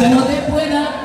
Ya no te pueda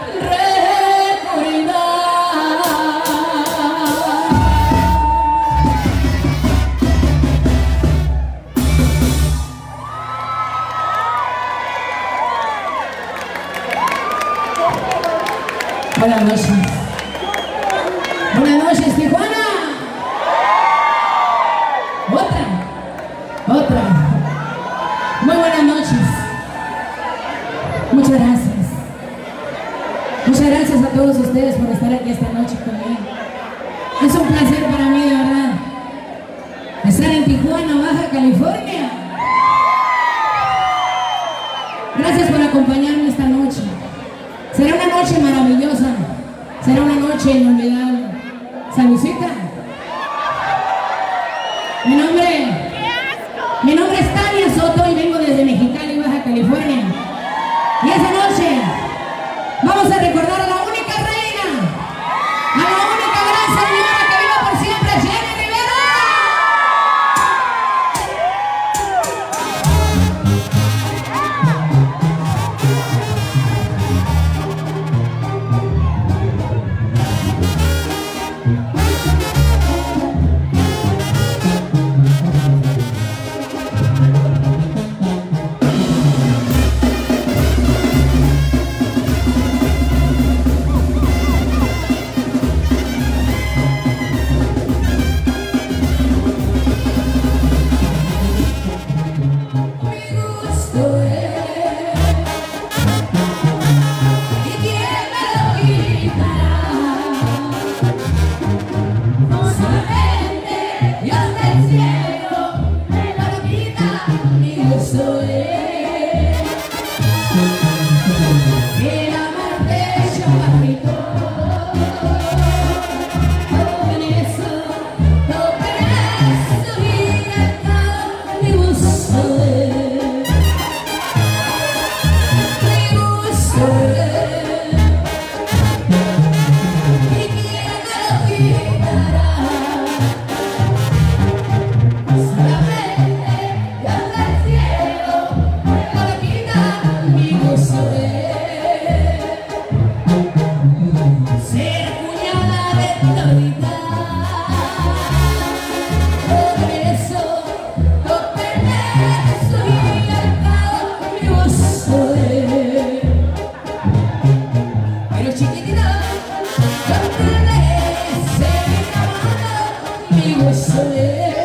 yeah.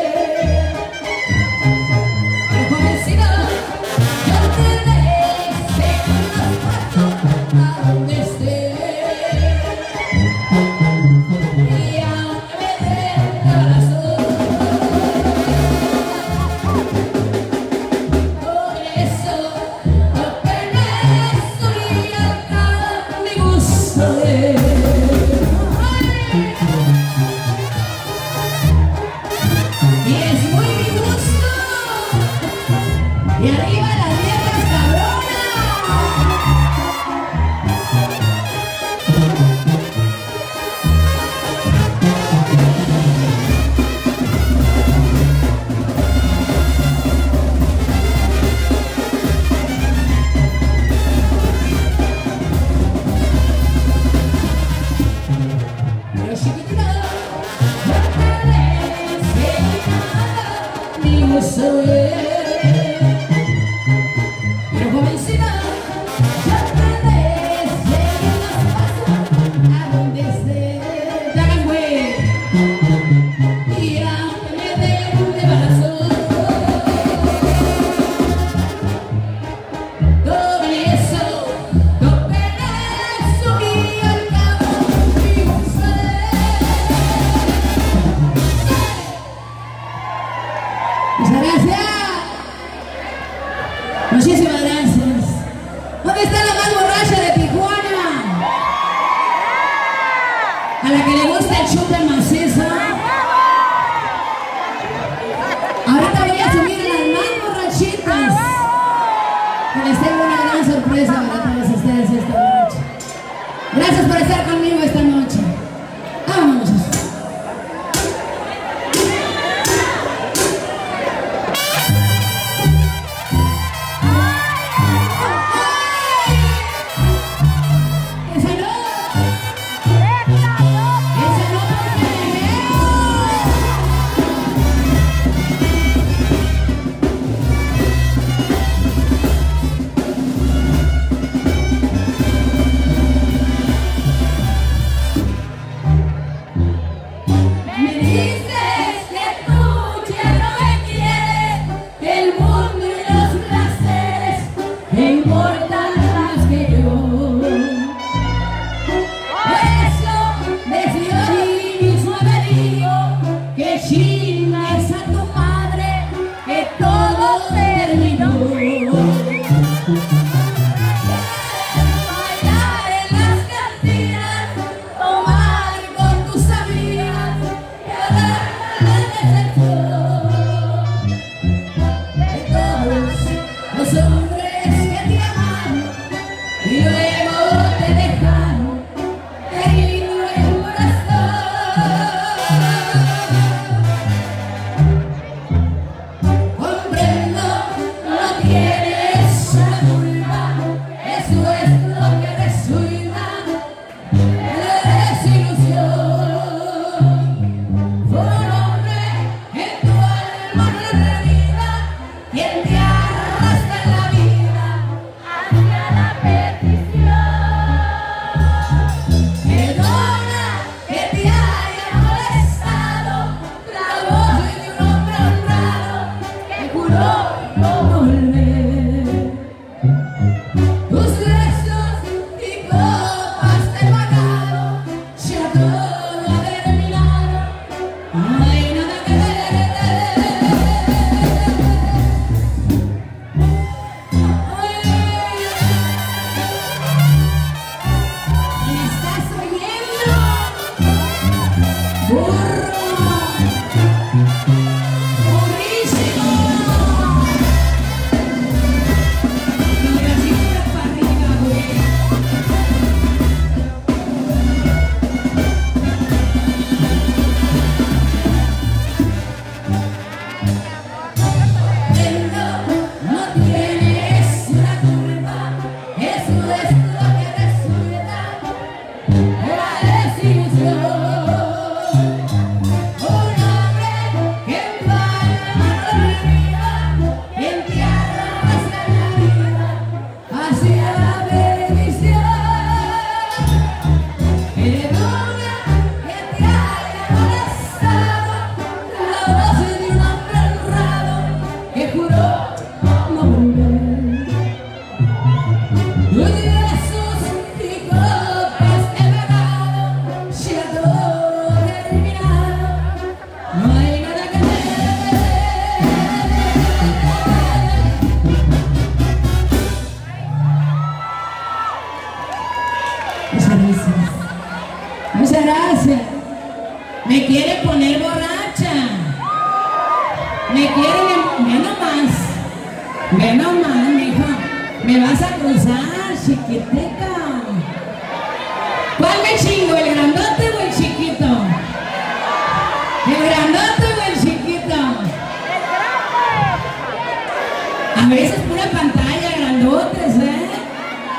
una pantalla grandotes, ¿eh?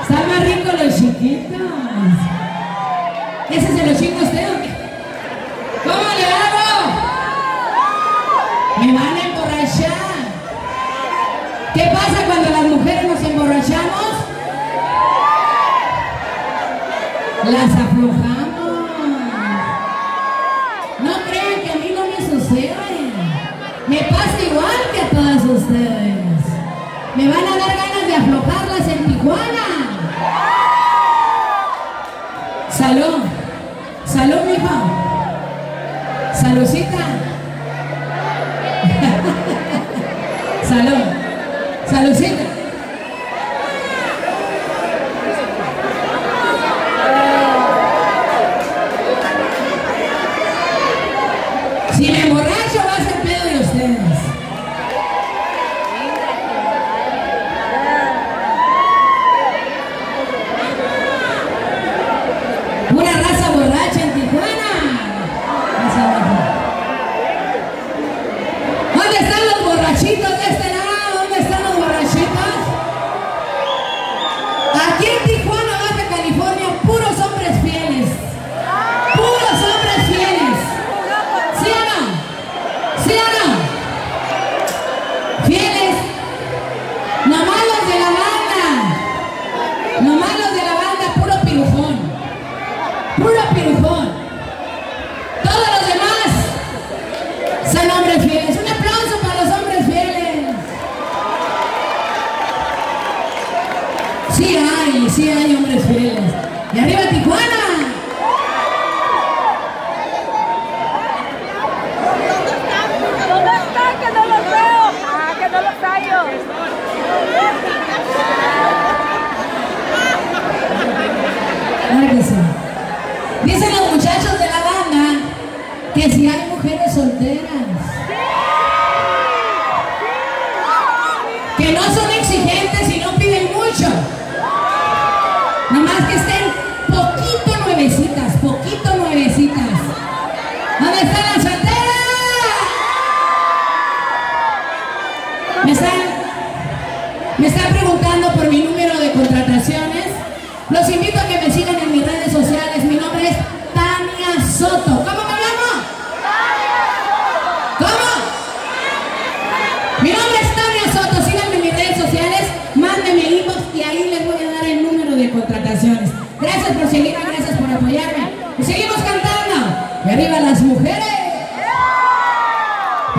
Están más ricos los chiquitos. ¿Ese se lo chico usted o ¿Cómo le hago? Me van a emborrachar. ¿Qué pasa cuando las mujeres nos emborrachamos? Las aflojamos. Tijuana. Salón. Salón, mija. Salucita.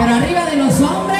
Pero arriba de los hombres.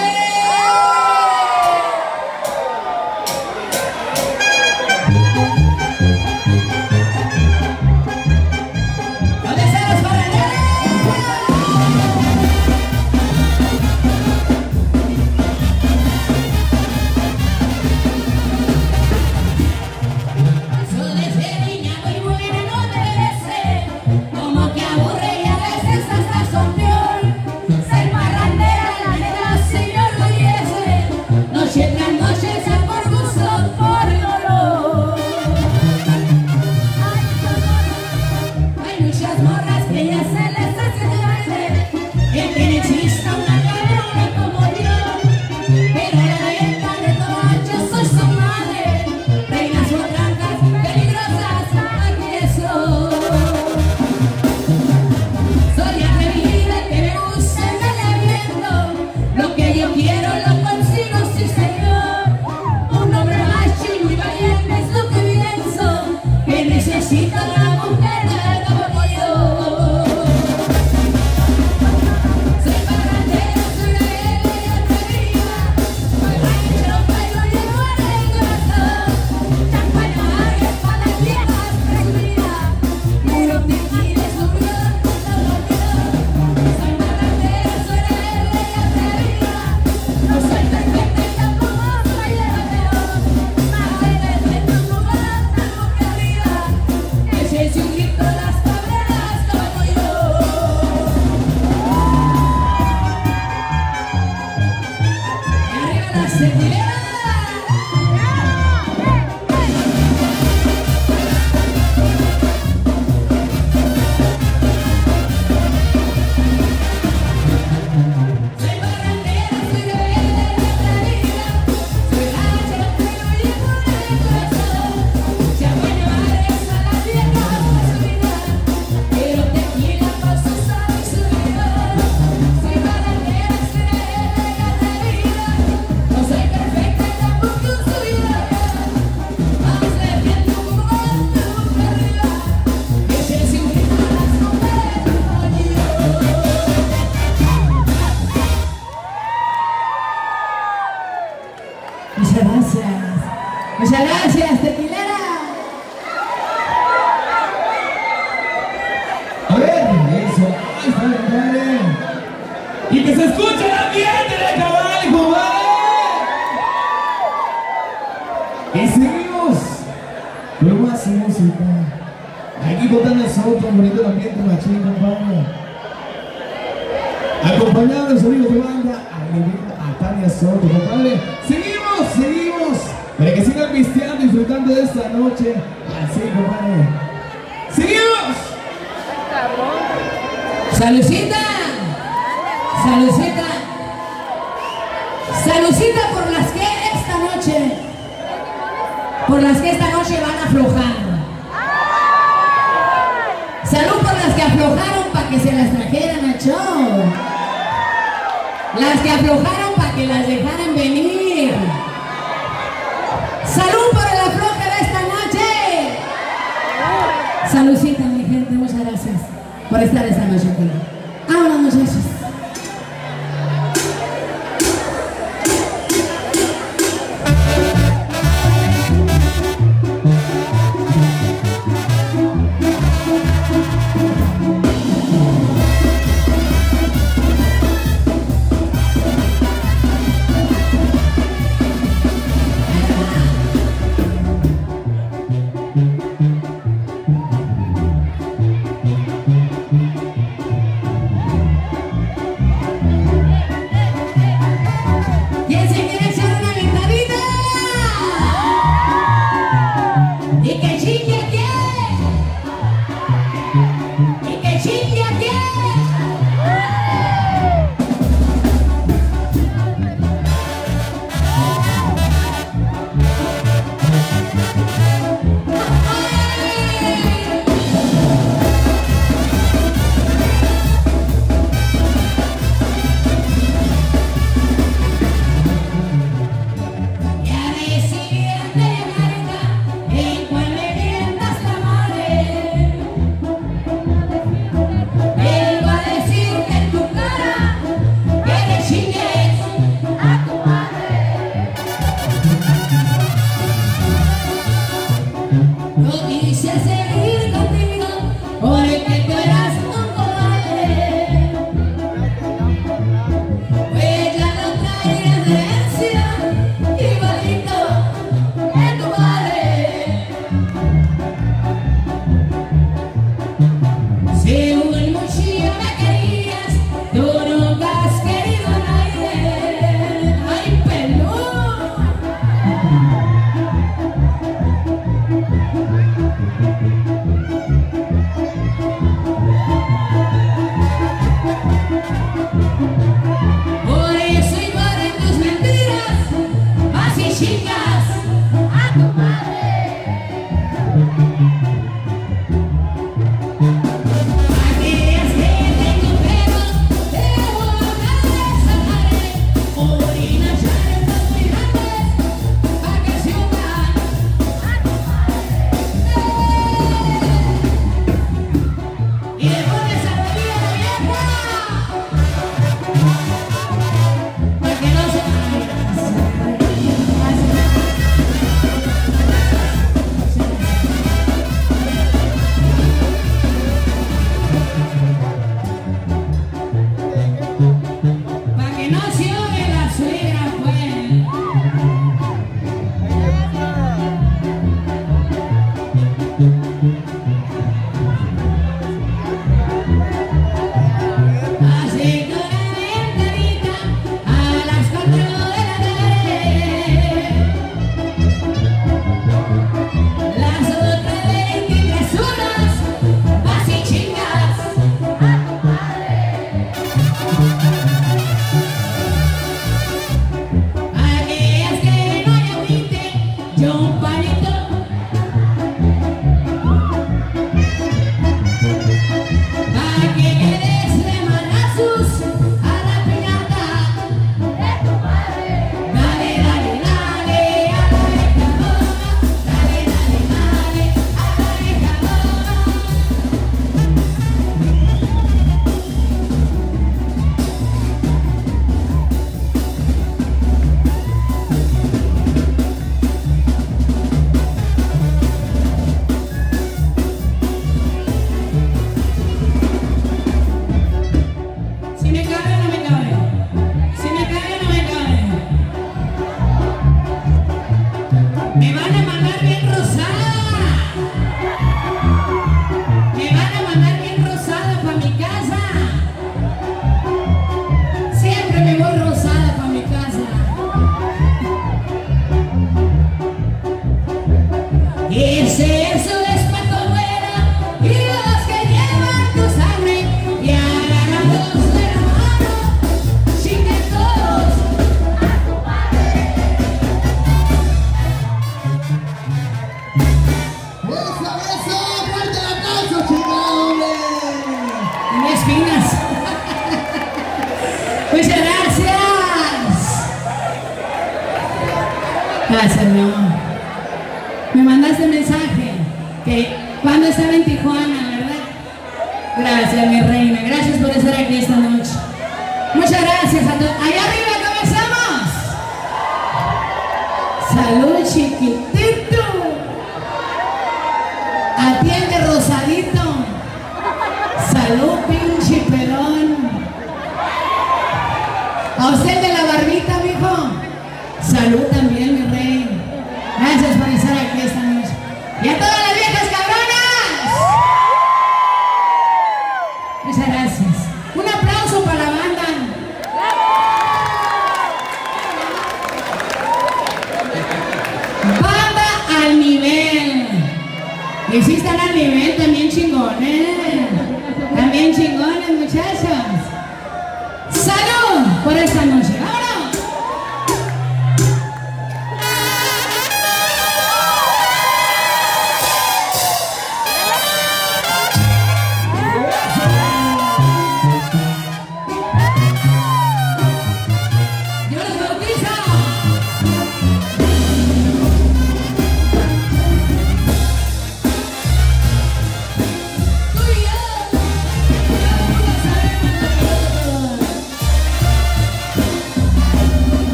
Aquí botando nosotros, bonito el ambiente machín, compadre. Acompañado de los amigos de banda, a Tania Soto, compadre. Seguimos, seguimos, para que sigan visteando, disfrutando de esta noche. Así, compadre. ¡Seguimos! ¡Salucita! ¡Salucita! ¡Salucita por las que esta noche! Por las que esta noche van a aflojar. que se las trajeran al show. Las que aflojaron para que las dejaran venir. ¡Salud para la floja de esta noche! Saludcita, mi gente, muchas gracias por estar esta noche aquí. Ahora, muchachos.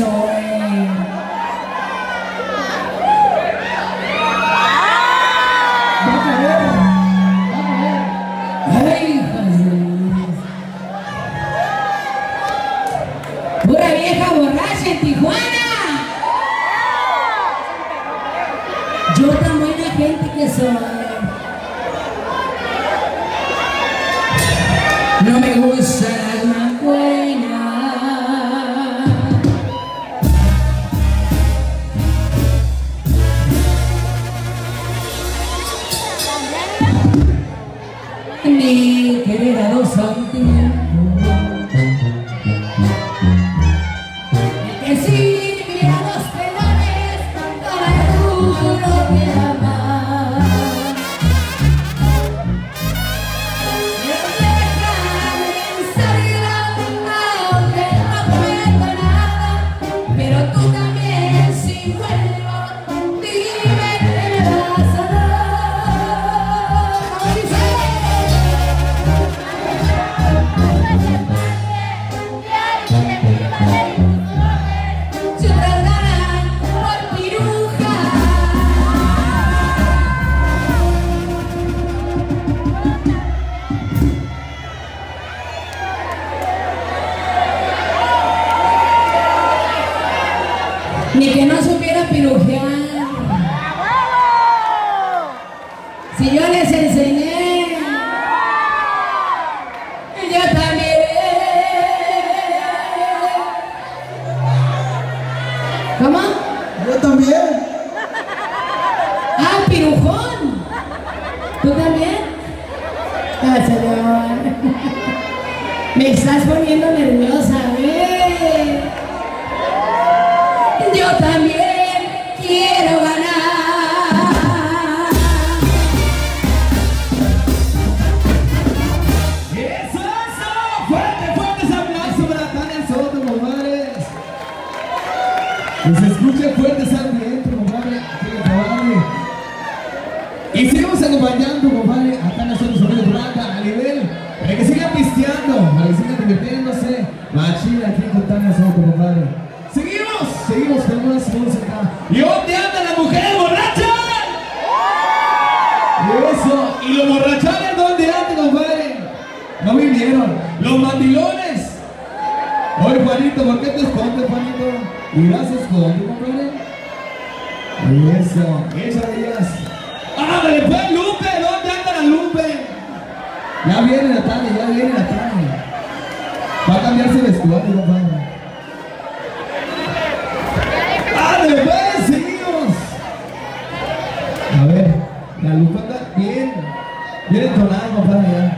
Gente Ahí eso, échale ellas. ¡Ándale pues, Lupe! ¿Dónde anda la Lupe? Ya viene la Tania, ya viene la Tania. Va a cambiarse el vestuario, papá. ¡Ándale pues, seguimos! A ver, la Lupe anda bien, bien entonada, papá, ya.